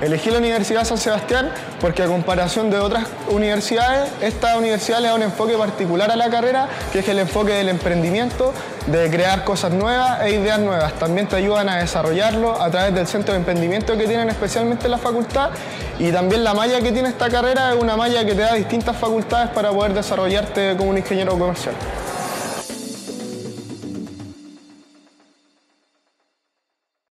Elegí la Universidad San Sebastián porque a comparación de otras universidades, esta universidad le da un enfoque particular a la carrera, que es el enfoque del emprendimiento, de crear cosas nuevas e ideas nuevas. También te ayudan a desarrollarlo a través del centro de emprendimiento que tienen especialmente la facultad y también la malla que tiene esta carrera es una malla que te da distintas facultades para poder desarrollarte como un ingeniero comercial.